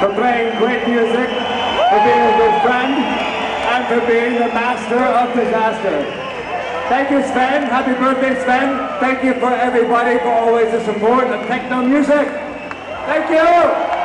for playing great music, for being a good friend, and for being the master of disaster. Thank you, Sven. Happy birthday, Sven. Thank you for everybody for always the support of techno music. Thank you.